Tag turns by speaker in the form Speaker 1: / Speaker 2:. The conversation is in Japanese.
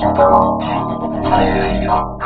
Speaker 1: ちゃんと思って、耐えるよ。